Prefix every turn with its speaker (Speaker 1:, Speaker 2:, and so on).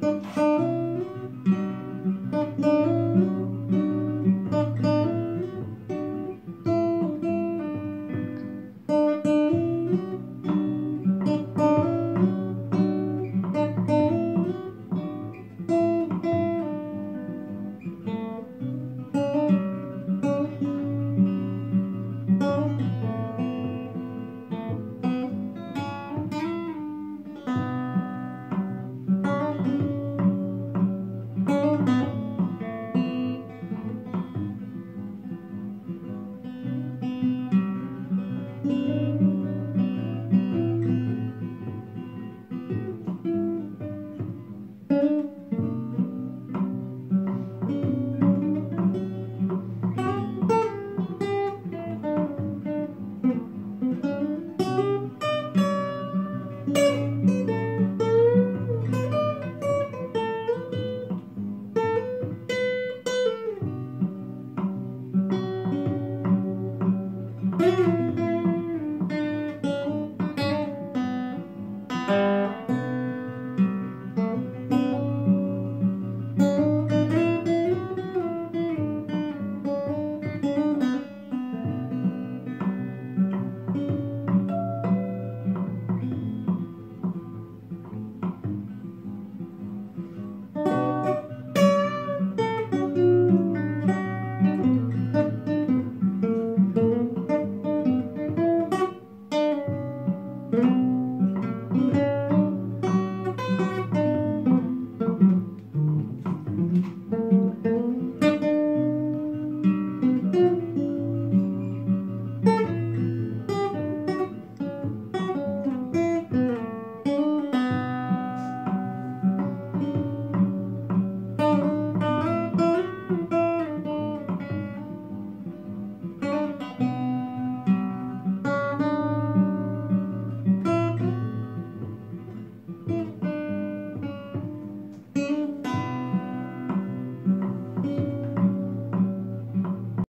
Speaker 1: Música